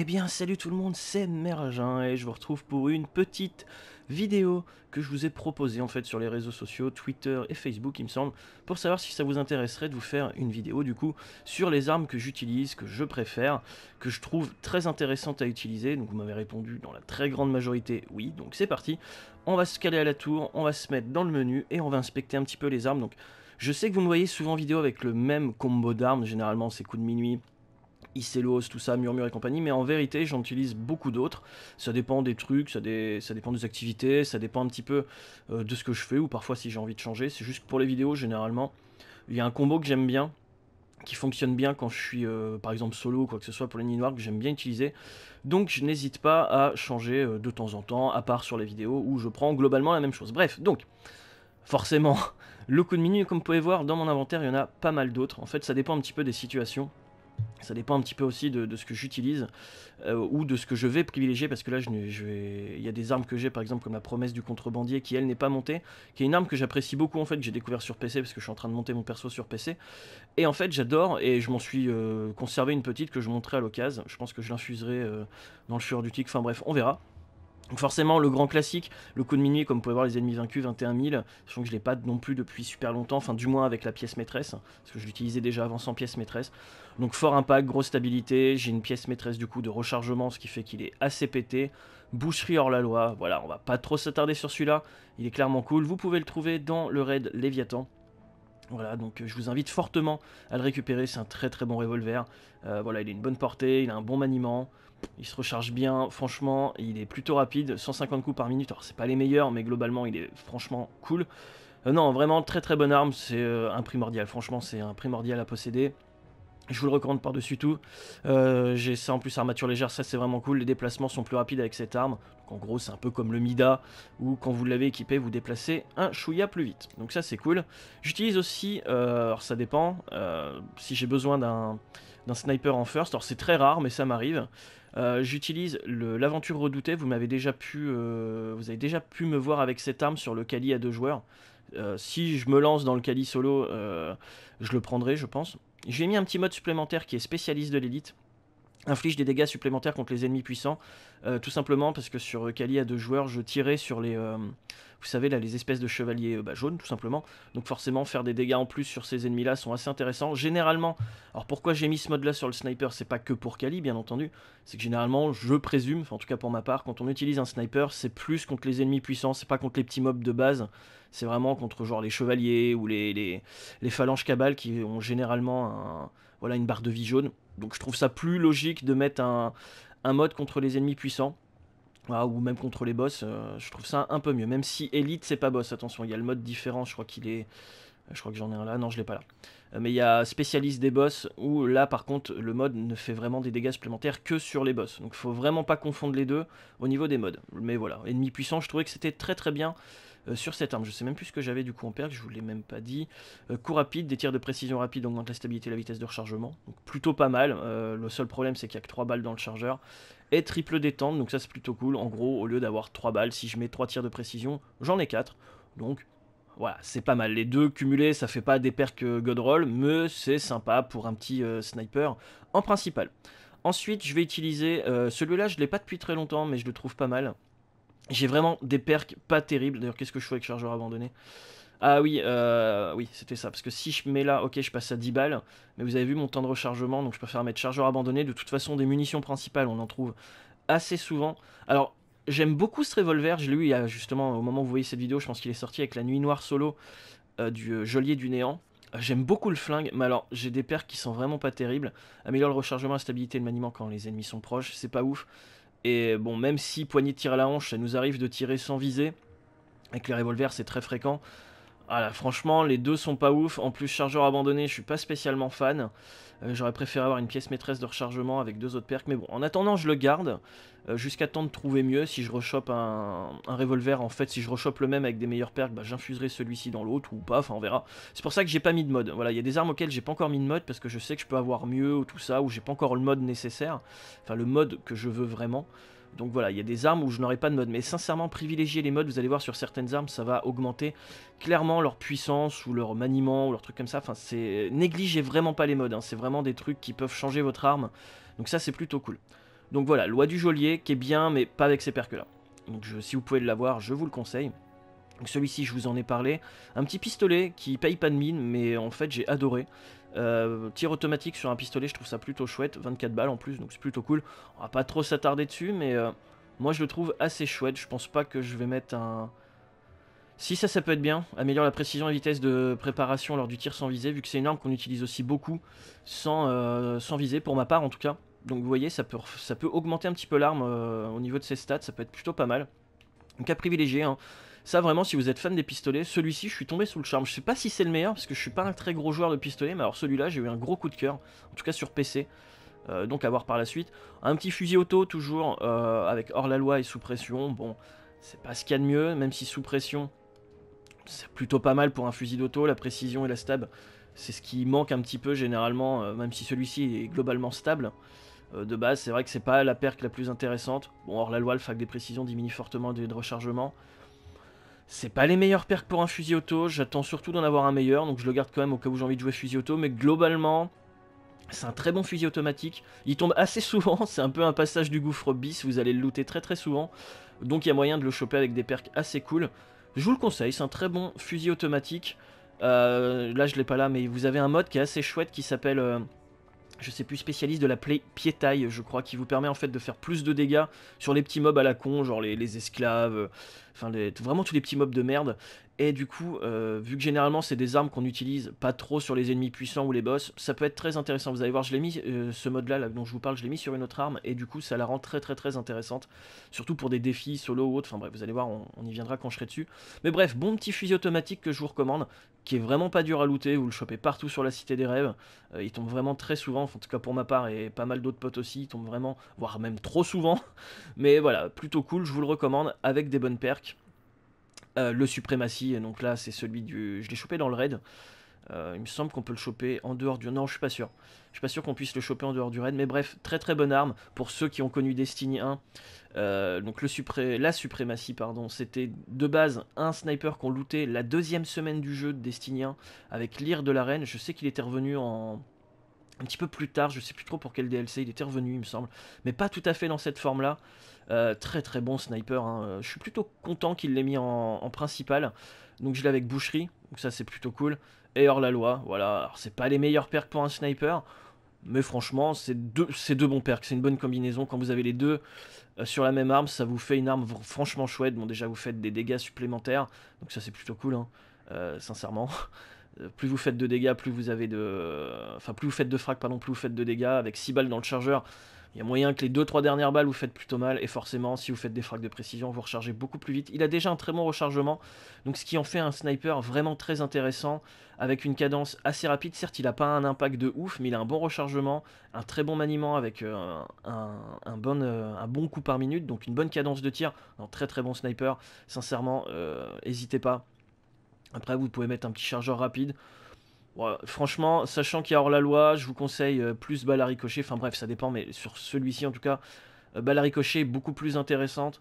Eh bien salut tout le monde, c'est Mergin et je vous retrouve pour une petite vidéo que je vous ai proposée en fait sur les réseaux sociaux, Twitter et Facebook il me semble, pour savoir si ça vous intéresserait de vous faire une vidéo du coup sur les armes que j'utilise, que je préfère, que je trouve très intéressantes à utiliser, donc vous m'avez répondu dans la très grande majorité oui, donc c'est parti, on va se caler à la tour, on va se mettre dans le menu et on va inspecter un petit peu les armes, donc je sais que vous me voyez souvent en vidéo avec le même combo d'armes, généralement c'est coup de minuit, Icelos, tout ça, Murmure et compagnie, mais en vérité j'en utilise beaucoup d'autres. Ça dépend des trucs, ça, dépend des activités, ça dépend un petit peu euh, de ce que je fais, ou parfois si j'ai envie de changer. C'est juste pour les vidéos, généralement, il y a un combo que j'aime bien, qui fonctionne bien quand je suis euh, par exemple solo ou quoi que ce soit pour les nids noirs que j'aime bien utiliser. Donc je n'hésite pas à changer euh, de temps en temps, à part sur les vidéos où je prends globalement la même chose. Bref, donc forcément, le coup de minuit, comme vous pouvez voir dans mon inventaire, il y en a pas mal d'autres. En fait, ça dépend un petit peu des situations. Ça dépend un petit peu aussi de, ce que j'utilise euh, ou de ce que je vais privilégier parce que là il y a des armes que j'ai par exemple comme la promesse du contrebandier qui elle n'est pas montée, qui est une arme que j'apprécie beaucoup en fait, que j'ai découvert sur PC parce que je suis en train de monter mon perso sur PC. Et en fait j'adore et je m'en suis euh, conservé une petite que je montrerai à l'occasion. Je pense que je l'infuserai euh, dans le fur du tic, enfin bref on verra. Donc forcément, le grand classique, le coup de minuit, comme vous pouvez voir, les ennemis vaincus, 21 000, sachant que je ne l'ai pas non plus depuis super longtemps, enfin du moins avec la pièce maîtresse, parce que je l'utilisais déjà avant sans pièce maîtresse. Donc fort impact, grosse stabilité, j'ai une pièce maîtresse du coup de rechargement, ce qui fait qu'il est assez pété. Boucherie hors la loi, voilà, on va pas trop s'attarder sur celui-là, il est clairement cool. Vous pouvez le trouver dans le raid Léviathan. Voilà, donc je vous invite fortement à le récupérer, c'est un très très bon revolver. Euh, voilà, il a une bonne portée, il a un bon maniement. Il se recharge bien, franchement, il est plutôt rapide, 150 coups par minute. Alors, c'est pas les meilleurs, mais globalement, il est franchement cool. Euh, non, vraiment, très très bonne arme, c'est euh, un primordial. Franchement, c'est un primordial à posséder. Je vous le recommande par-dessus tout. Euh, j'ai ça en plus armature légère, ça c'est vraiment cool. Les déplacements sont plus rapides avec cette arme. Donc, en gros, c'est un peu comme le Mida, où quand vous l'avez équipé, vous déplacez un chouïa plus vite. Donc ça c'est cool. J'utilise aussi, alors ça dépend, si j'ai besoin d'un sniper en first. Alors c'est très rare, mais ça m'arrive. Euh, j'utilise l'aventure redoutée. Vous m'avez déjà pu, euh, vous avez déjà pu me voir avec cette arme sur le Kali à deux joueurs. Euh, si je me lance dans le Kali solo, je le prendrai, je pense. J'ai mis un petit mode supplémentaire qui est spécialiste de l'élite. Inflige des dégâts supplémentaires contre les ennemis puissants, euh, tout simplement parce que sur Kali à deux joueurs, je tirais sur les, euh, vous savez là, les espèces de chevaliers euh, bah, jaunes, tout simplement. Donc forcément, faire des dégâts en plus sur ces ennemis-là sont assez intéressants. Généralement, alors pourquoi j'ai mis ce mode-là sur le sniper, c'est pas que pour Kali, bien entendu, c'est que généralement, je présume, en tout cas pour ma part, quand on utilise un sniper, c'est plus contre les ennemis puissants, c'est pas contre les petits mobs de base, c'est vraiment contre genre les chevaliers ou les, les, les phalanges cabales qui ont généralement un, voilà, une barre de vie jaune. Donc je trouve ça plus logique de mettre un, mode contre les ennemis puissants. Ou même contre les boss, euh, je trouve ça un peu mieux. Même si Elite c'est pas boss, attention, il y a le mode différent, je crois qu'il est... Je crois que j'en ai un là, non je l'ai pas là. Euh, mais il y a spécialiste des boss, où là par contre le mode ne fait vraiment des dégâts supplémentaires que sur les boss. Donc faut vraiment pas confondre les deux au niveau des modes. Mais voilà, ennemi puissant, je trouvais que c'était très très bien euh, sur cette arme. Je sais même plus ce que j'avais du coup en perk, je vous l'ai même pas dit. Euh, coup rapide, des tirs de précision rapide augmentent la stabilité et la vitesse de rechargement. Donc plutôt pas mal. Euh, le seul problème c'est qu'il n'y a que 3 balles dans le chargeur. Et triple détente, donc ça c'est plutôt cool. En gros, au lieu d'avoir 3 balles, si je mets 3 tirs de précision, j'en ai 4. Donc voilà, c'est pas mal. Les deux cumulés, ça fait pas des perks Godroll, mais c'est sympa pour un petit sniper en principal. Ensuite, je vais utiliser celui-là, je l'ai pas depuis très longtemps, mais je le trouve pas mal. J'ai vraiment des perks pas terribles. D'ailleurs, qu'est-ce que je fais avec chargeur abandonné? Ah oui, euh, oui, c'était ça. Parce que si je mets là, ok, je passe à 10 balles. Mais vous avez vu mon temps de rechargement, donc je préfère mettre chargeur abandonné. De toute façon, des munitions principales, on en trouve assez souvent. Alors, j'aime beaucoup ce revolver. Je l'ai eu justement, au moment où vous voyez cette vidéo, je pense qu'il est sorti avec la nuit noire solo euh, du euh, geôlier du néant. J'aime beaucoup le flingue, mais alors j'ai des perks qui sont vraiment pas terribles. Améliore le rechargement, la stabilité et le maniement quand les ennemis sont proches, c'est pas ouf. Et bon, même si poignée de tir à la hanche, ça nous arrive de tirer sans viser, avec les revolvers c'est très fréquent. Voilà, franchement, les deux sont pas ouf. En plus, chargeur abandonné, je suis pas spécialement fan. Euh, j'aurais préféré avoir une pièce maîtresse de rechargement avec deux autres perks. Mais bon, en attendant, je le garde. Euh, jusqu'à temps de trouver mieux. Si je rechoppe un, revolver, en fait, si je rechoppe le même avec des meilleurs perks, bah, j'infuserai celui-ci dans l'autre ou pas. Enfin, on verra. C'est pour ça que j'ai pas mis de mode. Voilà, il y a des armes auxquelles j'ai pas encore mis de mode parce que je sais que je peux avoir mieux ou tout ça, ou j'ai pas encore le mode nécessaire. Enfin, le mode que je veux vraiment. Donc voilà, il y a des armes où je n'aurai pas de mode. Mais sincèrement, privilégier les modes, vous allez voir sur certaines armes, ça va augmenter clairement leur puissance ou leur maniement ou leur truc comme ça. Enfin, c'est négligez vraiment pas les modes. Hein. C'est vraiment des trucs qui peuvent changer votre arme. Donc ça, c'est plutôt cool. Donc voilà, loi du geôlier qui est bien, mais pas avec ces percs là. Donc si vous pouvez l'avoir, je vous le conseille. Celui-ci, je vous en ai parlé. Un petit pistolet qui paye pas de mine, mais en fait j'ai adoré. Euh, tir automatique sur un pistolet, je trouve ça plutôt chouette. 24 balles en plus, donc c'est plutôt cool. On va pas trop s'attarder dessus, mais euh, moi je le trouve assez chouette. Je pense pas que je vais mettre un... Si ça, ça peut être bien. Améliore la précision et vitesse de préparation lors du tir sans visée, vu que c'est une arme qu'on utilise aussi beaucoup sans, euh, viser, pour ma part en tout cas. Donc vous voyez, ça peut, ça peut augmenter un petit peu l'arme au niveau de ses stats, ça peut être plutôt pas mal. Donc à privilégier, hein. Ça vraiment, si vous êtes fan des pistolets, celui-ci, je suis tombé sous le charme. Je sais pas si c'est le meilleur, parce que je suis pas un très gros joueur de pistolet, mais alors celui-là, j'ai eu un gros coup de cœur, en tout cas sur PC. Euh, donc à voir par la suite. Un petit fusil auto, toujours euh, avec hors-la-loi et sous pression. Bon, c'est pas ce qu'il y a de mieux, même si sous pression, c'est plutôt pas mal pour un fusil d'auto. La précision et la stab, c'est ce qui manque un petit peu généralement, euh, même si celui-ci est globalement stable. de base, c'est vrai que c'est pas la perque la plus intéressante. Bon, hors-la-loi, le fac des précisions diminue fortement de rechargement. C'est pas les meilleurs perks pour un fusil auto, j'attends surtout d'en avoir un meilleur, donc je le garde quand même au cas où j'ai envie de jouer fusil auto, mais globalement, c'est un très bon fusil automatique. Il tombe assez souvent, c'est un peu un passage du gouffre bis, vous allez le looter très très souvent, donc il y a moyen de le choper avec des perks assez cool. Je vous le conseille, c'est un très bon fusil automatique. Euh, là je l'ai pas là, mais vous avez un mode qui est assez chouette qui s'appelle... Euh, je sais plus, spécialiste de la piétaille, je crois, qui vous permet en fait de faire plus de dégâts sur les petits mobs à la con, genre les, esclaves, enfin vraiment tous les petits mobs de merde. Et du coup, euh, vu que généralement c'est des armes qu'on utilise pas trop sur les ennemis puissants ou les boss, ça peut être très intéressant. Vous allez voir, je l'ai mis, euh, ce mode là, dont je vous parle, je l'ai mis sur une autre arme, et du coup ça la rend très très très intéressante. Surtout pour des défis solo ou autre, enfin bref, vous allez voir, on, y viendra quand je serai dessus. Mais bref, bon petit fusil automatique que je vous recommande, qui est vraiment pas dur à looter, vous le chopez partout sur la cité des rêves. Euh, il tombe vraiment très souvent, en tout cas pour ma part, et pas mal d'autres potes aussi, il tombe vraiment, voire même trop souvent. Mais voilà, plutôt cool, je vous le recommande, avec des bonnes perks. Euh, le suprématie, donc là c'est celui du... Je l'ai chopé dans le raid. Euh, il me semble qu'on peut le choper en dehors du... Non, je suis pas sûr. Je suis pas sûr qu'on puisse le choper en dehors du raid. Mais bref, très très bonne arme pour ceux qui ont connu Destiny 1. Euh, donc le supré... la suprématie, pardon, c'était de base un sniper qu'on lootait la deuxième semaine du jeu de Destiny 1 avec l'ire de la reine. Je sais qu'il était revenu en un petit peu plus tard, je sais plus trop pour quel DLC il était revenu, il me semble, mais pas tout à fait dans cette forme-là. Euh, très très bon sniper, hein. euh, je suis plutôt content qu'il l'ait mis en, principal. Donc je l'ai avec boucherie, donc ça c'est plutôt cool. Et hors la loi, voilà, alors c'est pas les meilleurs perks pour un sniper, mais franchement c'est deux, deux bons perks, c'est une bonne combinaison. Quand vous avez les deux euh, sur la même arme, ça vous fait une arme franchement chouette. Bon déjà vous faites des dégâts supplémentaires, donc ça c'est plutôt cool, hein, sincèrement. Plus vous faites de dégâts, plus vous avez de... Enfin, plus vous faites de frags, pardon, plus vous faites de dégâts. Avec 6 balles dans le chargeur, il y a moyen que les 2-3 dernières balles vous faites plutôt mal. Et forcément, si vous faites des frags de précision, vous rechargez beaucoup plus vite. Il a déjà un très bon rechargement, donc ce qui en fait un sniper vraiment très intéressant, avec une cadence assez rapide. Certes, il n'a pas un impact de ouf, mais il a un bon rechargement, un très bon maniement avec euh, un, bon, euh, un bon coup par minute, donc une bonne cadence de tir. Un très très bon sniper. Sincèrement, n'hésitez euh, pas après, vous pouvez mettre un petit chargeur rapide. franchement, sachant qu'il y a hors la loi, je vous conseille euh, plus balle à ricochet. Enfin bref, ça dépend, mais sur celui-ci en tout cas, euh, balle à ricochet beaucoup plus intéressante.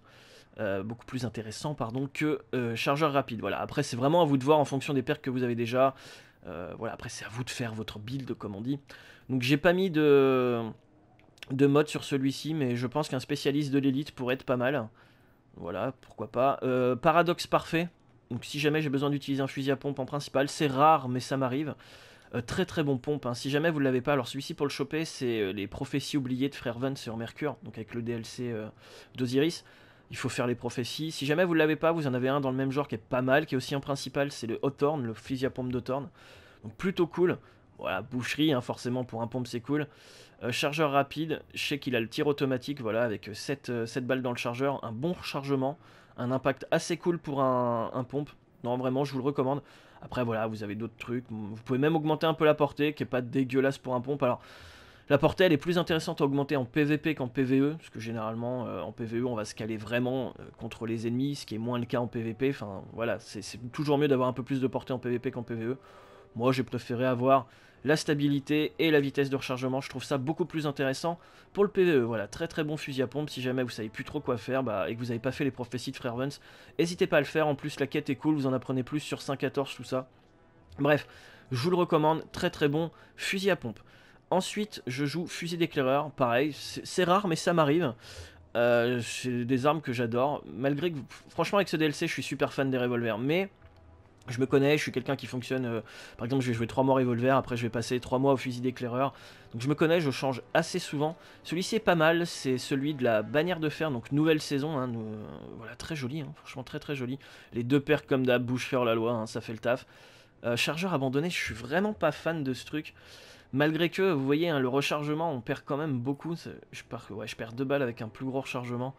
Euh, beaucoup plus intéressant pardon que chargeur rapide. Voilà. Après c'est vraiment à vous de voir en fonction des perks que vous avez déjà. Voilà. Après c'est à vous de faire votre build comme on dit. Donc j'ai pas mis de de mode sur celui-ci mais je pense qu'un spécialiste de l'élite pourrait être pas mal. Voilà pourquoi pas. Paradoxe parfait donc si jamais j'ai besoin d'utiliser un fusil à pompe en principal, c'est rare mais ça m'arrive. Euh, très très bon pompe, hein. si jamais vous ne l'avez pas, alors celui-ci pour le choper c'est euh, les prophéties oubliées de Frère et en Mercure, donc avec le DLC euh, d'Osiris. Il faut faire les prophéties. Si jamais vous ne l'avez pas, vous en avez un dans le même genre qui est pas mal, qui est aussi en principal, c'est le Hawthorne, le fusil à pompe d'Hawthorne. Donc plutôt cool. Voilà, boucherie, hein, forcément pour un pompe c'est cool. chargeur rapide, je sais qu'il a le tir automatique, voilà, avec 7, 7 balles dans le chargeur, un bon rechargement un impact assez cool pour un, pompe. Non, vraiment, je vous le recommande. Après, voilà, vous avez d'autres trucs. Vous pouvez même augmenter un peu la portée, qui est pas dégueulasse pour un pompe. Alors, la portée, elle est plus intéressante à augmenter en PVP qu'en PVE, parce que généralement, euh, en PVE, on va se caler vraiment euh, contre les ennemis, ce qui est moins le cas en PVP. Enfin, voilà, c'est toujours mieux d'avoir un peu plus de portée en PVP qu'en PVE. Moi, j'ai préféré avoir la stabilité et la vitesse de rechargement. Je trouve ça beaucoup plus intéressant pour le PVE. Voilà, très très bon fusil à pompe. Si jamais vous savez plus trop quoi faire bah, et que vous n'avez pas fait les prophéties de Frère Vance, n'hésitez pas à le faire. En plus, la quête est cool, vous en apprenez plus sur 5.14, tout ça. Bref, je vous le recommande, très très bon fusil à pompe. Ensuite, je joue fusil d'éclaireur, pareil, c'est rare mais ça m'arrive. Euh, c'est des armes que j'adore, malgré que, franchement avec ce DLC je suis super fan des revolvers, mais je me connais, je suis quelqu'un qui fonctionne, euh, par exemple je vais jouer 3 mois revolver, après je vais passer 3 mois au fusil d'éclaireur, donc je me connais, je change assez souvent. Celui-ci est pas mal, c'est celui de la bannière de fer, donc nouvelle saison, hein, euh, voilà, très joli, hein, franchement très très joli. Les deux paires comme d'hab, bouche fer la loi, hein, ça fait le taf. chargeur abandonné, je suis vraiment pas fan de ce truc. Malgré que, vous voyez, le rechargement, on perd quand même beaucoup. Je ouais, je perds deux balles avec un plus gros rechargement.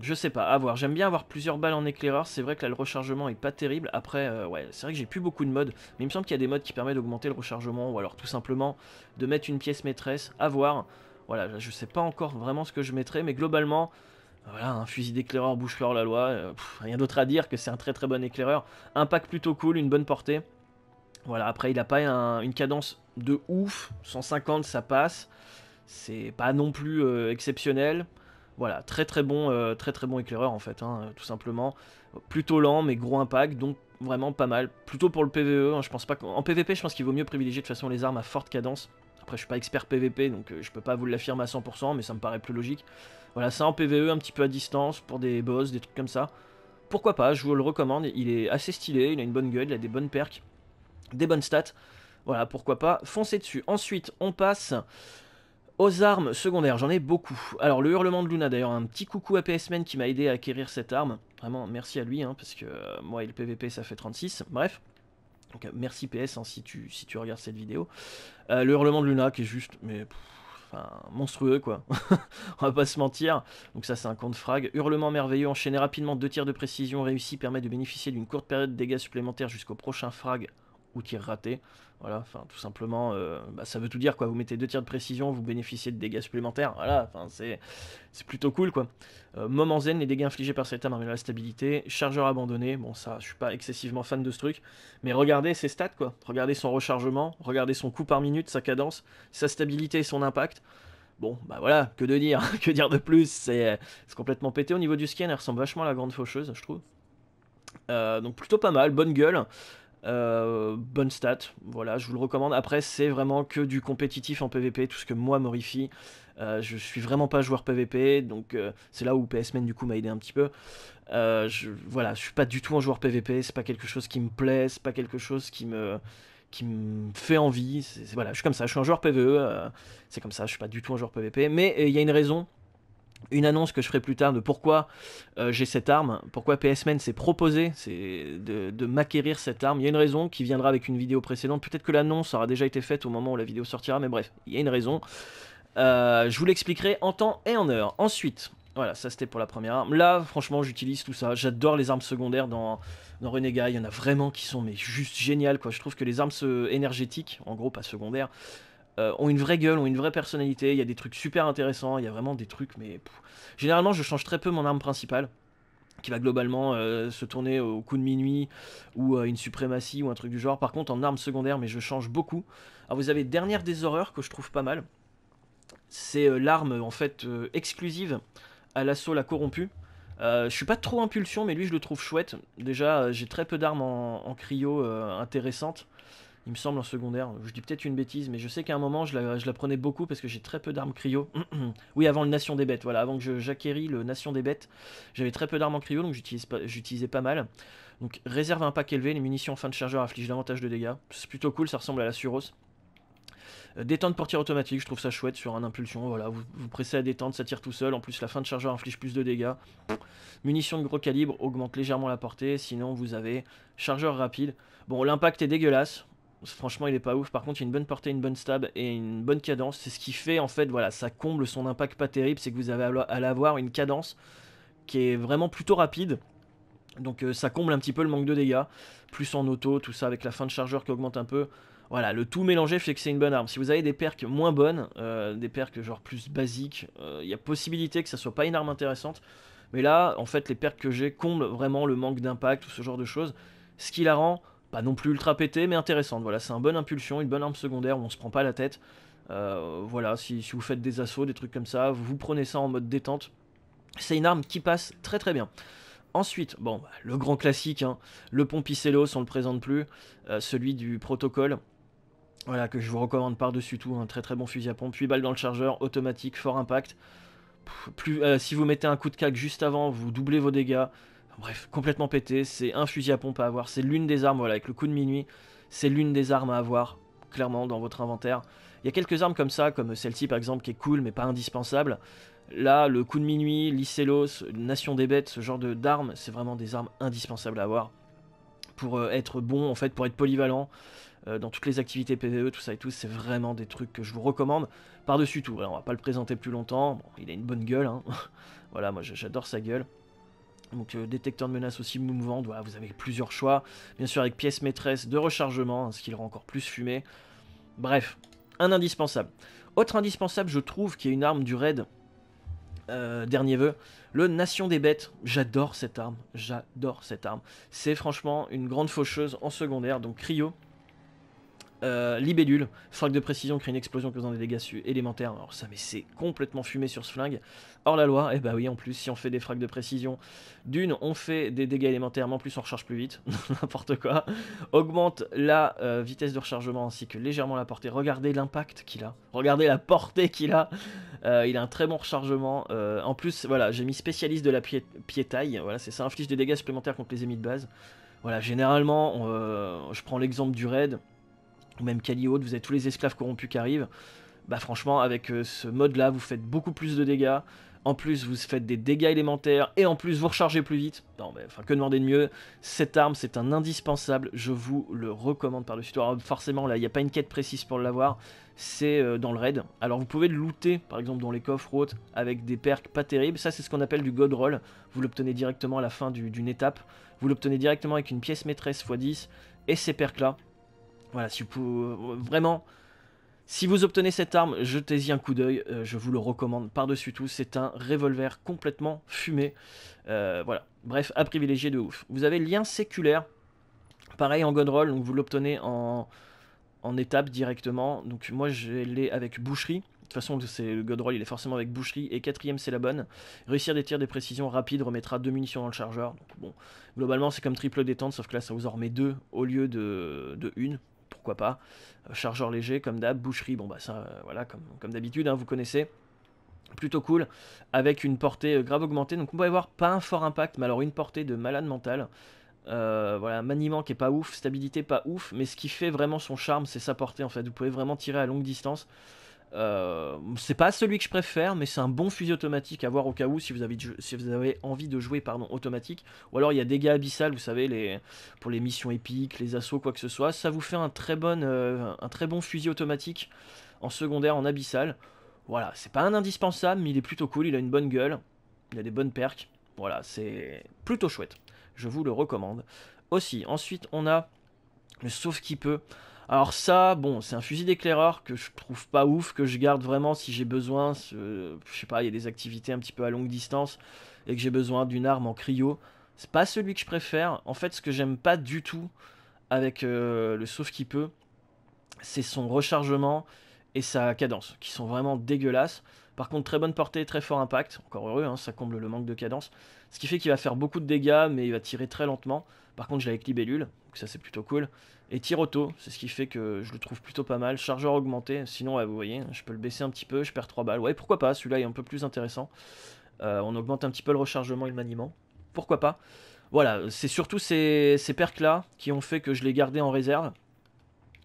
Je sais pas, à voir. J'aime bien avoir plusieurs balles en éclaireur. C'est vrai que là, le rechargement est pas terrible. Après, euh, ouais, c'est vrai que j'ai plus beaucoup de modes. Mais il me semble qu'il y a des modes qui permettent d'augmenter le rechargement. Ou alors tout simplement de mettre une pièce maîtresse. À voir. Voilà, je sais pas encore vraiment ce que je mettrai. Mais globalement, voilà, un fusil d'éclaireur bouche la loi. Euh, rien d'autre à dire que c'est un très très bon éclaireur. Un pack plutôt cool, une bonne portée. Voilà, après il n'a pas une cadence de ouf, 150 ça passe, c'est pas non plus euh, exceptionnel. Voilà, très très bon, euh, très bon éclaireur en fait, hein, tout simplement. Plutôt lent mais gros impact, donc vraiment pas mal. Plutôt pour le PVE, hein, je pense pas qu'en PVP je pense qu'il vaut mieux privilégier de toute façon les armes à forte cadence. Après je suis pas expert PVP donc euh, je peux pas vous l'affirmer à 100% mais ça me paraît plus logique. Voilà, ça en PVE un petit peu à distance pour des boss, des trucs comme ça. Pourquoi pas, je vous le recommande, il est assez stylé, il a une bonne gueule, il a des bonnes perks des bonnes stats. Voilà, pourquoi pas, foncez dessus. Ensuite, on passe aux armes secondaires, j'en ai beaucoup. Alors, le hurlement de Luna, d'ailleurs, un petit coucou à PSman qui m'a aidé à acquérir cette arme. Vraiment, merci à lui, hein, parce que euh, moi et le PVP, ça fait 36. Bref. Donc, euh, merci PS hein, si, tu, regardes cette vidéo. Euh, le hurlement de Luna qui est juste, mais monstrueux quoi. On va pas se mentir. Donc ça c'est un compte frag. Hurlement merveilleux, enchaîner rapidement deux tirs de précision réussis permet de bénéficier d'une courte période de dégâts supplémentaires jusqu'au prochain frag ou tir raté. Voilà, enfin tout simplement, euh, bah, ça veut tout dire quoi. Vous mettez deux tirs de précision, vous bénéficiez de dégâts supplémentaires. Voilà, enfin c'est plutôt cool quoi. Euh, moment zen, les dégâts infligés par cette arme améliorent la stabilité. Chargeur abandonné, bon ça, je suis pas excessivement fan de ce truc, mais regardez ses stats quoi. Regardez son rechargement, regardez son coup par minute, sa cadence, sa stabilité et son impact. Bon, bah voilà, que de dire, que dire de plus, c'est complètement pété au niveau du skin, elle ressemble vachement à la grande faucheuse, je trouve. Euh, donc plutôt pas mal, bonne gueule. Euh, bonne stat, voilà, je vous le recommande. Après, c'est vraiment que du compétitif en PvP, tout ce que moi m'horrifie. Euh, je suis vraiment pas joueur PvP, donc euh, c'est là où PSMN du coup m'a aidé un petit peu. je, voilà, je suis pas du tout un joueur PvP, c'est pas quelque chose qui me plaît, c'est pas quelque chose qui me fait envie. Voilà, je suis comme ça, je suis un joueur PvE, c'est comme ça, je suis pas du tout un joueur PvP. Mais il y a une raison une annonce que je ferai plus tard de pourquoi euh, j'ai cette arme, pourquoi PSMN s'est proposé de, m'acquérir cette arme. Il y a une raison qui viendra avec une vidéo précédente. Peut-être que l'annonce aura déjà été faite au moment où la vidéo sortira, mais bref, il y a une raison. Euh, je vous l'expliquerai en temps et en heure. Ensuite, voilà, ça c'était pour la première arme. Là, franchement, j'utilise tout ça. J'adore les armes secondaires dans, dans. Il y en a vraiment qui sont mais juste géniales. Quoi. Je trouve que les armes énergétiques, en gros pas secondaires, euh, ont une vraie gueule, ont une vraie personnalité. Il y a des trucs super intéressants, il y a vraiment des trucs, mais généralement je change très peu mon arme principale qui va globalement euh, se tourner au coup de minuit ou à une suprématie ou un truc du genre. Par contre en arme secondaire, mais je change beaucoup. Alors vous avez dernière des horreurs que je trouve pas mal. C'est euh, l'arme en fait exclusive à l'assaut la corrompue. je suis pas trop impulsion, mais lui je le trouve chouette. Déjà, j'ai très peu d'armes en, en, cryo intéressantes il me semble en secondaire. Je dis peut-être une bêtise, mais je sais qu'à un moment je la, prenais beaucoup parce que j'ai très peu d'armes cryo. oui, avant le Nation des Bêtes, voilà, avant que j'acquéris le Nation des Bêtes, j'avais très peu d'armes en cryo, donc j'utilisais pas, mal. Donc réserve un pack élevé, les munitions en fin de chargeur affligent davantage de dégâts. C'est plutôt cool, ça ressemble à la Suros. Euh, détente pour tir automatique, je trouve ça chouette sur un impulsion. Voilà, vous, vous pressez à détente, ça tire tout seul. En plus, la fin de chargeur inflige plus de dégâts. Munitions de gros calibre augmente légèrement la portée. Sinon, vous avez chargeur rapide. Bon, l'impact est dégueulasse. Franchement, il est pas ouf. Par contre, il y a une bonne portée, une bonne stab et une bonne cadence. C'est ce qui fait, en fait, voilà, ça comble son impact pas terrible. C'est que vous avez à l'avoir une cadence qui est vraiment plutôt rapide. Donc euh, ça comble un petit peu le manque de dégâts. Plus en auto, tout ça avec la fin de chargeur qui augmente un peu. Voilà, le tout mélangé fait que c'est une bonne arme. Si vous avez des perks moins bonnes, euh, des perks genre plus basiques, euh, il y a possibilité que ça soit pas une arme intéressante. Mais là, en fait, les perks que j'ai comblent vraiment le manque d'impact ou ce genre de choses. Ce qui la rend pas non plus ultra pété, mais intéressante. Voilà, c'est un bonne impulsion, une bonne arme secondaire où on se prend pas la tête. Euh, voilà, si, vous faites des assauts, des trucs comme ça, vous prenez ça en mode détente. C'est une arme qui passe très très bien. Ensuite, bon, bah, le grand classique, hein, le Pompicello, on le présente plus, euh, celui du protocole. Voilà, que je vous recommande par-dessus tout, un très très bon fusil à pompe, 8 balles dans le chargeur, automatique, fort impact. Plus, euh, si vous mettez un coup de cac juste avant, vous doublez vos dégâts. Bref, complètement pété, c'est un fusil à pompe à avoir, c'est l'une des armes, voilà, avec le coup de minuit, c'est l'une des armes à avoir, clairement, dans votre inventaire. Il y a quelques armes comme ça, comme celle-ci par exemple, qui est cool, mais pas indispensable. Là, le coup de minuit, l'Icelos, Nation des Bêtes, ce genre d'armes, c'est vraiment des armes indispensables à avoir. Pour euh, être bon, en fait, pour être polyvalent, euh, dans toutes les activités PVE, tout ça et tout, c'est vraiment des trucs que je vous recommande. Par-dessus tout, on va pas le présenter plus longtemps, il a une bonne gueule, hein. voilà, moi j'adore sa gueule. Donc euh, détecteur de menace aussi mouvant, voilà, vous avez plusieurs choix. Bien sûr avec pièce maîtresse de rechargement, ce qui le rend encore plus fumé. Bref, un indispensable. Autre indispensable, je trouve, qui est une arme du raid, euh, dernier vœu, le Nation des Bêtes. J'adore cette arme, j'adore cette arme. C'est franchement une grande faucheuse en secondaire, donc Cryo. Euh, libellule, de précision crée une explosion causant des dégâts élémentaires. Alors ça, mais c'est complètement fumé sur ce flingue. Or la loi, et eh bah oui, en plus, si on fait des frags de précision, d'une, on fait des dégâts élémentaires, mais en plus on recharge plus vite, n'importe quoi. Augmente la euh, vitesse de rechargement ainsi que légèrement la portée. Regardez l'impact qu'il a, regardez la portée qu'il a. Euh, il a un très bon rechargement. en plus, voilà, j'ai mis spécialiste de la piétaille. Voilà, c'est ça, inflige des dégâts supplémentaires contre les ennemis de base. Voilà, généralement, je prends l'exemple du raid même Kaliot, vous avez tous les esclaves corrompus qui arrivent. Bah franchement, avec euh, ce mode-là, vous faites beaucoup plus de dégâts. En plus, vous faites des dégâts élémentaires et en plus, vous rechargez plus vite. Non, mais enfin, que demander de mieux? Cette arme, c'est un indispensable. Je vous le recommande par-dessus. Alors, forcément, là, il n'y a pas une quête précise pour l'avoir. C'est euh, dans le raid. Alors, vous pouvez le looter, par exemple, dans les coffres ou avec des perks pas terribles. Ça, c'est ce qu'on appelle du God Roll. Vous l'obtenez directement à la fin d'une étape. Vous l'obtenez directement avec une pièce maîtresse x10 et ces perks-là. Voilà, si vous vraiment, si vous obtenez cette arme, jetez-y un coup d'œil, euh, je vous le recommande par-dessus tout, c'est un revolver complètement fumé. Euh, voilà, bref, à privilégier de ouf. Vous avez lien séculaire, pareil en Godroll, donc vous l'obtenez en, en étape directement. Donc moi je l'ai avec boucherie. De toute façon, c'est le Godroll, il est forcément avec boucherie. Et quatrième, c'est la bonne. Réussir des tirs des précisions rapides remettra deux munitions dans le chargeur. Donc bon, globalement, c'est comme triple détente, sauf que là, ça vous en remet deux au lieu de, de une pourquoi pas. Euh, chargeur léger, comme d'hab. Boucherie, bon bah ça, euh, voilà, comme, d'habitude, hein, vous connaissez. Plutôt cool, avec une portée euh, grave augmentée. Donc on peut voir pas un fort impact, mais alors une portée de malade mental. voilà, maniement qui est pas ouf, stabilité pas ouf, mais ce qui fait vraiment son charme, c'est sa portée en fait. Vous pouvez vraiment tirer à longue distance. Euh, c'est pas celui que je préfère, mais c'est un bon fusil automatique à voir au cas où si vous avez, envie de jouer pardon, automatique. Ou alors il y a dégâts abyssal, vous savez, les, pour les missions épiques, les assauts, quoi que ce soit. Ça vous fait un très bon, euh, un très bon fusil automatique en secondaire, en abyssal. Voilà, c'est pas un indispensable, mais il est plutôt cool, il a une bonne gueule, il a des bonnes perks. Voilà, c'est plutôt chouette. Je vous le recommande. Aussi, ensuite on a le sauf qui peut. Alors ça, bon, c'est un fusil d'éclaireur que je trouve pas ouf, que je garde vraiment si j'ai besoin. je sais pas, il y a des activités un petit peu à longue distance et que j'ai besoin d'une arme en cryo. C'est pas celui que je préfère. En fait, ce que j'aime pas du tout avec euh, le sauf qui peut, c'est son rechargement et sa cadence, qui sont vraiment dégueulasses. Par contre, très bonne portée, très fort impact. Encore heureux, hein, ça comble le manque de cadence. Ce qui fait qu'il va faire beaucoup de dégâts, mais il va tirer très lentement. Par contre, je l'ai avec libellule, donc ça c'est plutôt cool. Et tir auto, c'est ce qui fait que je le trouve plutôt pas mal. Chargeur augmenté, sinon vous voyez, je peux le baisser un petit peu, je perds 3 balles. Ouais, pourquoi pas, celui-là est un peu plus intéressant. Euh, on augmente un petit peu le rechargement et le maniement. Pourquoi pas Voilà, c'est surtout ces, perks-là qui ont fait que je l'ai gardé en réserve.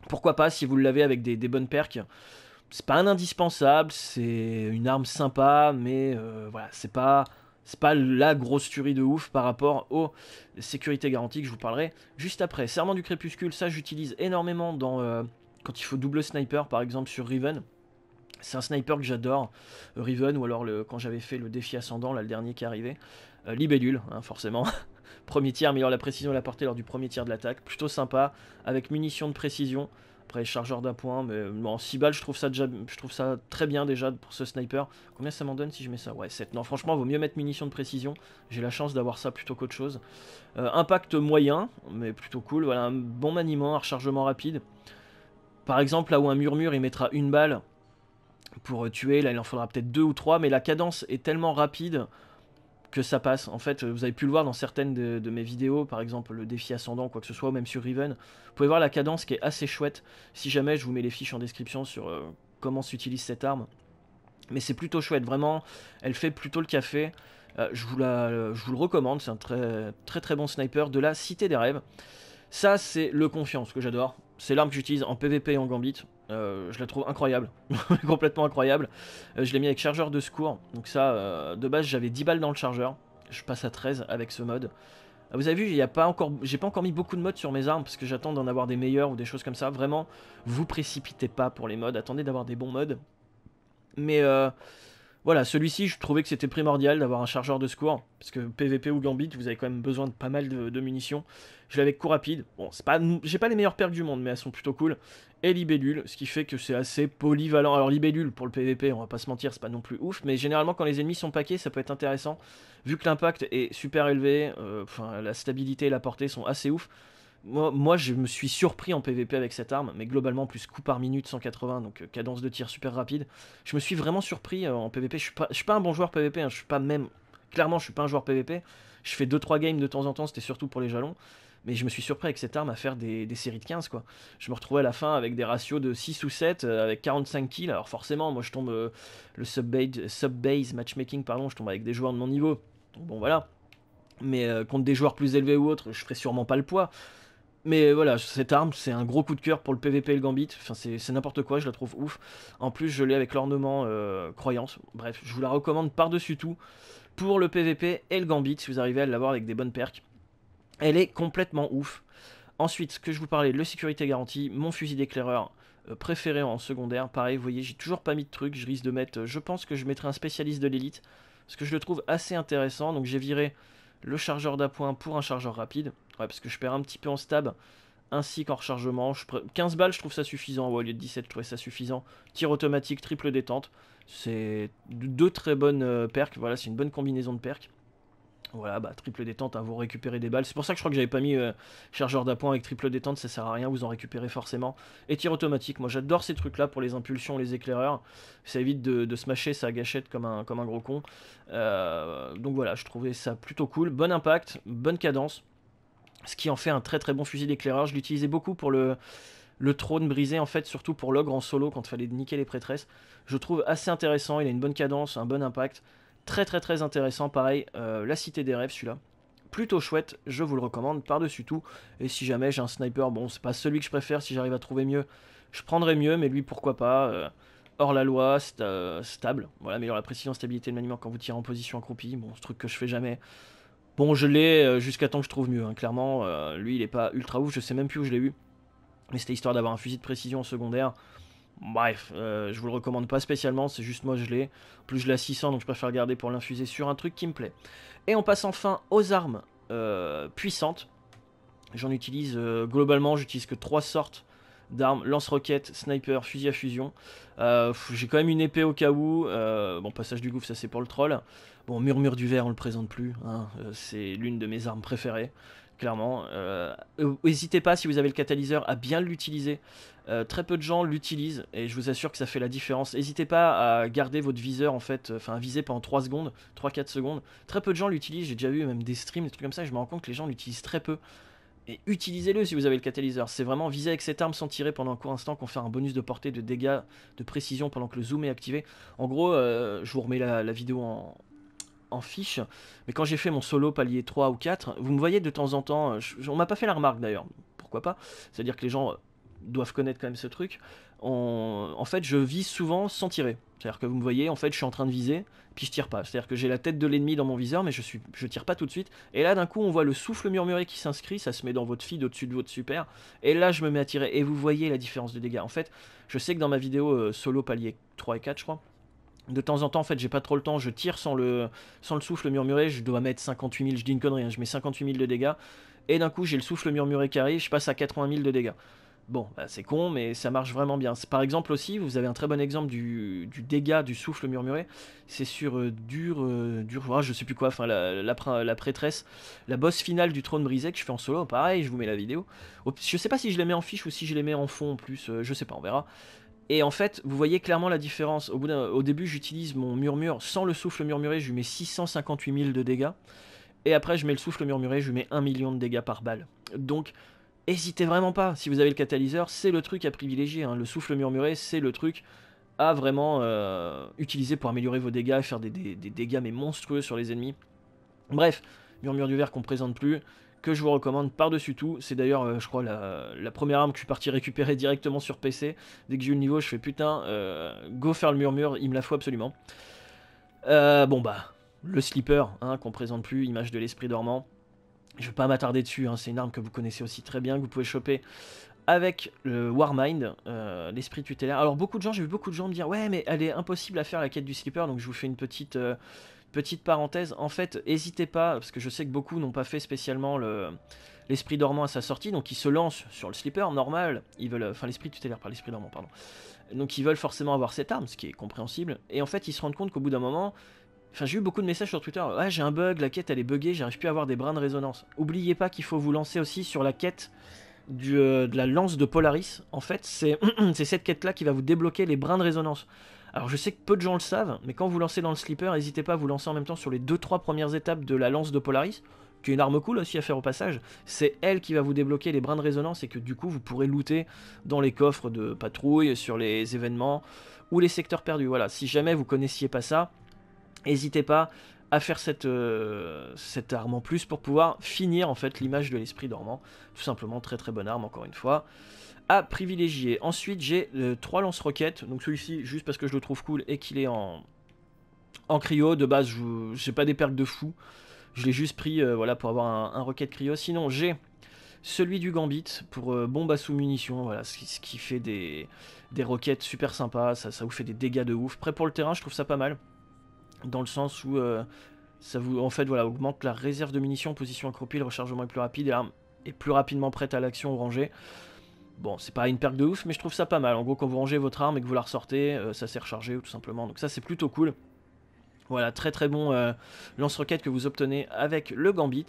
Pourquoi pas si vous l'avez avec des, bonnes perks c'est pas un indispensable, c'est une arme sympa, mais euh, voilà, c'est pas c'est pas la grosse tuerie de ouf par rapport aux sécurités garanties que je vous parlerai juste après. Serment du crépuscule, ça j'utilise énormément dans euh, quand il faut double sniper par exemple sur Riven. C'est un sniper que j'adore, Riven, ou alors quand j'avais fait le défi ascendant, là le dernier qui est arrivé. Euh, libellule, hein, forcément. premier tir, meilleure la précision et la portée lors du premier tir de l'attaque. Plutôt sympa, avec munitions de précision. Après, chargeur d'appoint, mais bon, 6 balles, je trouve, ça déjà, je trouve ça très bien déjà pour ce sniper. Combien ça m'en donne si je mets ça? Ouais, 7. Non, franchement, vaut mieux mettre munitions de précision. J'ai la chance d'avoir ça plutôt qu'autre chose. Euh, impact moyen, mais plutôt cool. Voilà, un bon maniement, un rechargement rapide. Par exemple, là où un murmure, il mettra une balle pour tuer, là, il en faudra peut-être deux ou trois, mais la cadence est tellement rapide que ça passe. En fait, vous avez pu le voir dans certaines de, mes vidéos, par exemple le défi ascendant, quoi que ce soit, ou même sur Riven. Vous pouvez voir la cadence qui est assez chouette. Si jamais, je vous mets les fiches en description sur euh, comment s'utilise cette arme. Mais c'est plutôt chouette, vraiment. Elle fait plutôt le café. Euh, je, vous la, je vous le recommande, c'est un très très très bon sniper de la Cité des Rêves. Ça, c'est le confiance que j'adore. C'est l'arme que j'utilise en PvP et en Gambit. Euh, je la trouve incroyable, complètement incroyable. Euh, je l'ai mis avec chargeur de secours. Donc ça, euh, de base, j'avais 10 balles dans le chargeur. Je passe à 13 avec ce mode. Vous avez vu, j'ai pas encore mis beaucoup de modes sur mes armes parce que j'attends d'en avoir des meilleurs ou des choses comme ça. Vraiment, vous précipitez pas pour les modes. Attendez d'avoir des bons modes. Mais voilà, celui-ci, je trouvais que c'était primordial d'avoir un chargeur de secours, parce que PVP ou Gambit, vous avez quand même besoin de pas mal de, munitions. Je l'ai avec coup rapide. Bon, c'est pas, j'ai pas les meilleures perles du monde, mais elles sont plutôt cool. Et libellule, ce qui fait que c'est assez polyvalent. Alors libellule, pour le PVP, on va pas se mentir, c'est pas non plus ouf, mais généralement quand les ennemis sont paqués, ça peut être intéressant. Vu que l'impact est super élevé, euh, enfin la stabilité et la portée sont assez ouf. Moi, je me suis surpris en PVP avec cette arme, mais globalement, plus coup par minute, 180, donc euh, cadence de tir super rapide. Je me suis vraiment surpris euh, en PVP. Je suis pas, suis pas un bon joueur PVP, hein. je suis pas même. Clairement, je suis pas un joueur PVP. Je fais 2-3 games de temps en temps, c'était surtout pour les jalons. Mais je me suis surpris avec cette arme à faire des, séries de 15, quoi. Je me retrouvais à la fin avec des ratios de 6 ou 7, euh, avec 45 kills. Alors forcément, moi je tombe le sub-base sub matchmaking, pardon, je tombe avec des joueurs de mon niveau. bon, voilà. Mais contre des joueurs plus élevés ou autres, je ferai sûrement pas le poids. Mais voilà, cette arme, c'est un gros coup de cœur pour le PVP et le Gambit. Enfin, c'est n'importe quoi, je la trouve ouf. En plus, je l'ai avec l'ornement euh, croyance. Bref, je vous la recommande par-dessus tout pour le PVP et le Gambit, si vous arrivez à l'avoir avec des bonnes perks. Elle est complètement ouf. Ensuite, ce que je vous parlais, le sécurité garantie, mon fusil d'éclaireur euh, préféré en secondaire. Pareil, vous voyez, j'ai toujours pas mis de truc. Je risque de mettre, je pense que je mettrai un spécialiste de l'élite. Parce que je le trouve assez intéressant. Donc j'ai viré le chargeur d'appoint pour un chargeur rapide. Ouais, parce que je perds un petit peu en stab, ainsi qu'en rechargement. Je 15 balles, je trouve ça suffisant. au lieu de 17, je trouvais ça suffisant. Tir automatique, triple détente. C'est deux très bonnes euh, perks. Voilà, c'est une bonne combinaison de perks. Voilà, bah triple détente, à hein, vous récupérer des balles. C'est pour ça que je crois que j'avais pas mis euh, chargeur d'appoint avec triple détente, ça sert à rien, vous en récupérez forcément. Et tir automatique, moi j'adore ces trucs là pour les impulsions, les éclaireurs. Ça évite de, de smasher sa gâchette comme un, comme un gros con. Euh, donc voilà, je trouvais ça plutôt cool. Bon impact, bonne cadence ce qui en fait un très très bon fusil d'éclaireur. Je l'utilisais beaucoup pour le, le trône brisé, en fait, surtout pour l'ogre en solo quand il fallait niquer les prêtresses. Je trouve assez intéressant, il a une bonne cadence, un bon impact. Très très très intéressant, pareil, euh, la cité des rêves celui-là. Plutôt chouette, je vous le recommande par-dessus tout. Et si jamais j'ai un sniper, bon, c'est pas celui que je préfère, si j'arrive à trouver mieux, je prendrai mieux, mais lui pourquoi pas. Euh, hors la loi, euh, stable. Voilà, meilleure la précision, stabilité, le maniement quand vous tirez en position accroupie. Bon, ce truc que je fais jamais. Bon, je l'ai euh, jusqu'à temps que je trouve mieux. Hein. Clairement, lui, il est pas ultra ouf. Je sais même plus où je l'ai eu. Mais c'était histoire d'avoir un fusil de précision secondaire. Bref, euh, je vous le recommande pas spécialement. C'est juste moi, je l'ai. Plus, je l'ai à 600, donc je préfère garder pour l'infuser sur un truc qui me plaît. Et on passe enfin aux armes puissantes. J'en utilise globalement, j'utilise que trois sortes d'armes, lance-roquettes, sniper, fusil à fusion. J'ai quand même une épée au cas où. bon, passage du gouffre, ça c'est pour le troll. Bon, Murmure du Verre, on le présente plus. Hein, euh, c'est l'une de mes armes préférées, clairement. Euh, n'hésitez pas, si vous avez le catalyseur, à bien l'utiliser. Euh, très peu de gens l'utilisent et je vous assure que ça fait la différence. N'hésitez pas à garder votre viseur en fait, enfin viser pendant 3 secondes, 3-4 secondes. Très peu de gens l'utilisent, j'ai déjà vu même des streams, des trucs comme ça, et je me rends compte que les gens l'utilisent très peu. Et utilisez-le si vous avez le catalyseur. C'est vraiment viser avec cette arme sans tirer pendant un court instant qu'on fait un bonus de portée, de dégâts, de précision pendant que le zoom est activé. En gros, je vous remets la vidéo en, en fiche. Mais quand j'ai fait mon solo palier 3 ou 4, vous me voyez de temps en temps, euh, on m'a pas fait la remarque d'ailleurs, pourquoi pas, c'est-à-dire que les gens euh, doivent connaître quand même ce truc. En fait, je vise souvent sans tirer. C'est-à-dire que vous me voyez, en fait, je suis en train de viser, puis je tire pas. C'est-à-dire que j'ai la tête de l'ennemi dans mon viseur, mais je suis, je tire pas tout de suite. Et là, d'un coup, on voit le souffle murmuré qui s'inscrit, ça se met dans votre feed au-dessus de votre super. Et là, je me mets à tirer. Et vous voyez la différence de dégâts. En fait, je sais que dans ma vidéo euh, solo palier 3 et 4, je crois, de temps en temps, en fait, j'ai pas trop le temps, je tire sans le, sans le souffle murmuré, je dois mettre 58 000, je dis une connerie, hein, je mets 58 000 de dégâts, et d'un coup, j'ai le souffle murmuré qui je passe à 80 000 de dégâts. Bon, bah, c'est con, mais ça marche vraiment bien. Par exemple aussi, vous avez un très bon exemple du, dégât du souffle murmuré. C'est sur euh, dur, euh, dur, ah, je sais plus quoi, enfin la, la, prêtresse, la boss finale du trône brisé que je fais en solo. Pareil, je vous mets la vidéo. Je sais pas si je les mets en fiche ou si je les mets en fond en plus, euh, je sais pas, on verra Et en fait, vous voyez clairement la différence. Au, début, j'utilise mon murmure sans le souffle murmuré, je lui mets 658 000 de dégâts. Et après, je mets le souffle murmuré, je lui mets 1 million de dégâts par balle. Donc, hésitez vraiment pas. Si vous avez le catalyseur, c'est le truc à privilégier. Hein. Le souffle murmuré, c'est le truc à vraiment euh, utiliser pour améliorer vos dégâts faire des, dégâts mais monstrueux sur les ennemis. Bref, murmure du verre qu'on présente plus je vous recommande par-dessus tout. C'est d'ailleurs, euh, je crois, la, première arme que je suis parti récupérer directement sur PC. Dès que j'ai eu le niveau, je fais putain, euh, go faire le murmure, il me la faut absolument. Euh, bon bah, le slipper, hein, qu'on présente plus, image de l'esprit dormant. Je vais pas m'attarder dessus, hein, c'est une arme que vous connaissez aussi très bien, que vous pouvez choper avec le Warmind, l'esprit tutélaire. Alors beaucoup de gens, j'ai vu beaucoup de gens me dire, ouais mais elle est impossible à faire la quête du slipper, donc je vous fais une petite Petite parenthèse, en fait, n'hésitez pas, parce que je sais que beaucoup n'ont pas fait spécialement l'esprit dormant à sa sortie, donc ils se lancent sur le slipper normal, ils veulent, enfin l'esprit tutélaire, par l'esprit dormant, pardon. Donc ils veulent forcément avoir cette arme, ce qui est compréhensible, et en fait ils se rendent compte qu'au bout d'un moment, enfin j'ai eu beaucoup de messages sur Twitter, ouais j'ai un bug, la quête elle est buggée, j'arrive plus à avoir des brins de résonance. Oubliez pas qu'il faut vous lancer aussi sur la quête euh, de la lance de Polaris, en fait c'est cette quête là qui va vous débloquer les brins de résonance. Alors je sais que peu de gens le savent, mais quand vous lancez dans le slipper, n'hésitez pas à vous lancer en même temps sur les 2-3 premières étapes de la lance de Polaris, qui est une arme cool aussi à faire au passage. C'est elle qui va vous débloquer les brins de résonance et que du coup vous pourrez looter dans les coffres de patrouille, sur les événements ou les secteurs perdus. Voilà, si jamais vous connaissiez pas ça, n'hésitez pas à faire cette, euh, cette arme en plus pour pouvoir finir en fait l'image de l'esprit dormant. Tout simplement très très bonne arme encore une fois à privilégier. Ensuite, j'ai euh, trois lance-roquettes. Donc celui-ci, juste parce que je le trouve cool et qu'il est en, en cryo. De base, je n'ai pas des perles de fou. Je l'ai juste pris euh, voilà, pour avoir un, roquette cryo. Sinon, j'ai celui du Gambit pour euh, bombe à sous-munitions. Voilà, ce qui, fait des, des roquettes super sympas. Ça, ça vous fait des dégâts de ouf. Prêt pour le terrain, je trouve ça pas mal. Dans le sens où ça vous en fait voilà augmente la réserve de munitions, position accroupie, le rechargement est plus rapide et l'arme est plus rapidement prête à l'action ou rangée. Bon, c'est pas une perque de ouf, mais je trouve ça pas mal. En gros, quand vous rangez votre arme et que vous la ressortez, euh, ça s'est rechargé tout simplement. Donc ça, c'est plutôt cool. Voilà, très très bon euh, lance-roquette que vous obtenez avec le Gambit.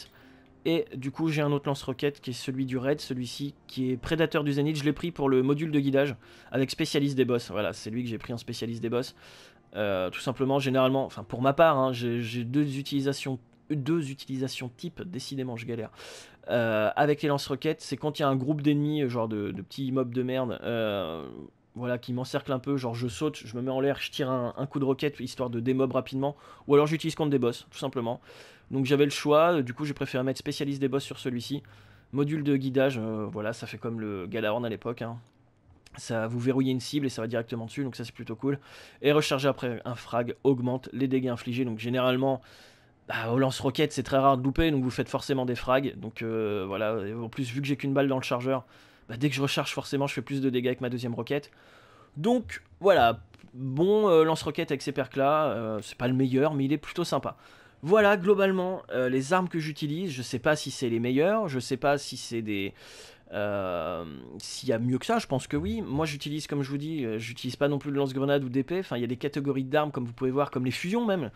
Et du coup, j'ai un autre lance-roquette qui est celui du raid, celui-ci qui est prédateur du Zénith. Je l'ai pris pour le module de guidage avec spécialiste des boss. Voilà, c'est lui que j'ai pris en spécialiste des boss. Euh, tout simplement, généralement, enfin pour ma part, hein, j'ai deux utilisations deux type, décidément je galère. Euh, avec les lance-roquettes, c'est quand il y a un groupe d'ennemis, genre de, petits mobs de merde, euh, voilà, qui m'encerclent un peu, genre je saute, je me mets en l'air, je tire un, coup de roquette histoire de démob rapidement, ou alors j'utilise contre des boss, tout simplement. Donc j'avais le choix, du coup j'ai préféré mettre spécialiste des boss sur celui-ci. Module de guidage, euh, voilà, ça fait comme le Galahorn à l'époque. Hein. Ça vous verrouillez une cible et ça va directement dessus, donc ça c'est plutôt cool. Et recharger après un frag augmente les dégâts infligés, donc généralement bah, au lance-roquette, c'est très rare de louper, donc vous faites forcément des frags. Donc euh, voilà, en plus, vu que j'ai qu'une balle dans le chargeur, bah, dès que je recharge, forcément, je fais plus de dégâts avec ma deuxième roquette. Donc voilà, bon euh, lance-roquette avec ces percs-là, euh, c'est pas le meilleur, mais il est plutôt sympa. Voilà, globalement, les armes que j'utilise, je sais pas si c'est les meilleures, je sais pas si c'est des... S'il y a mieux que ça, je pense que oui. Moi, j'utilise, comme je vous dis, j'utilise pas non plus de lance-grenade ou d'épée. Enfin, il y a des catégories d'armes, comme vous pouvez voir, comme les fusions même.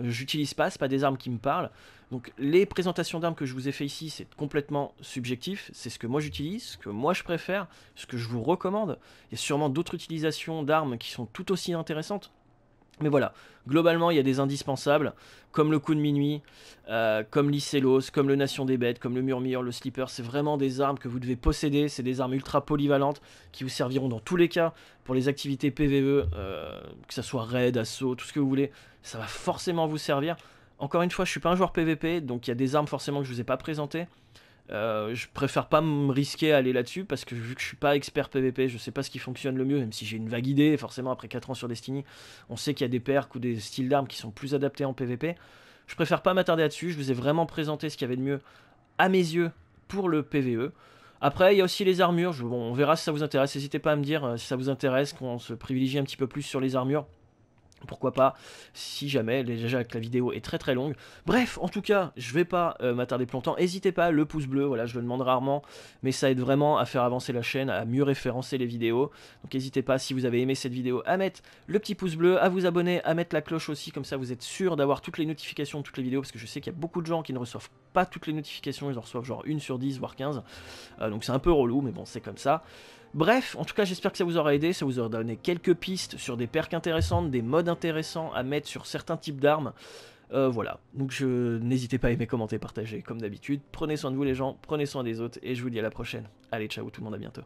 Euh, j'utilise pas, c'est pas des armes qui me parlent. Donc les présentations d'armes que je vous ai fait ici, c'est complètement subjectif, c'est ce que moi j'utilise, ce que moi je préfère, ce que je vous recommande. Il y a sûrement d'autres utilisations d'armes qui sont tout aussi intéressantes. Mais voilà, globalement, il y a des indispensables, comme le coup de minuit, euh, comme l'Icelos, comme le Nation des Bêtes, comme le Murmure, le Slipper. C'est vraiment des armes que vous devez posséder. C'est des armes ultra polyvalentes qui vous serviront dans tous les cas pour les activités PVE, euh, que ce soit raid, assaut, tout ce que vous voulez. Ça va forcément vous servir. Encore une fois, je suis pas un joueur PVP, donc il y a des armes forcément que je vous ai pas présentées. Euh, je préfère pas me risquer à aller là-dessus parce que vu que je suis pas expert PVP, je sais pas ce qui fonctionne le mieux, même si j'ai une vague idée. Forcément, après 4 ans sur Destiny, on sait qu'il y a des perks ou des styles d'armes qui sont plus adaptés en PVP. Je préfère pas m'attarder là-dessus. Je vous ai vraiment présenté ce qu'il y avait de mieux à mes yeux pour le PVE. Après, il y a aussi les armures. on verra si ça vous intéresse. N'hésitez pas à me dire euh, si ça vous intéresse qu'on se privilégie un petit peu plus sur les armures. Pourquoi pas, si jamais, déjà que la vidéo est très très longue. Bref, en tout cas, je vais pas euh, m'attarder plus longtemps. N'hésitez pas, le pouce bleu, voilà, je le demande rarement, mais ça aide vraiment à faire avancer la chaîne, à mieux référencer les vidéos. Donc n'hésitez pas, si vous avez aimé cette vidéo, à mettre le petit pouce bleu, à vous abonner, à mettre la cloche aussi, comme ça vous êtes sûr d'avoir toutes les notifications de toutes les vidéos, parce que je sais qu'il y a beaucoup de gens qui ne reçoivent pas toutes les notifications, ils en reçoivent genre une sur 10, voire 15. Euh, donc c'est un peu relou, mais bon, c'est comme ça. Bref, en tout cas, j'espère que ça vous aura aidé, ça vous aura donné quelques pistes sur des perks intéressantes, des modes intéressants à mettre sur certains types d'armes. Euh, voilà, donc n'hésitez pas à aimer, commenter, partager comme d'habitude. Prenez soin de vous les gens, prenez soin des autres et je vous dis à la prochaine. Allez, ciao tout le monde, à bientôt.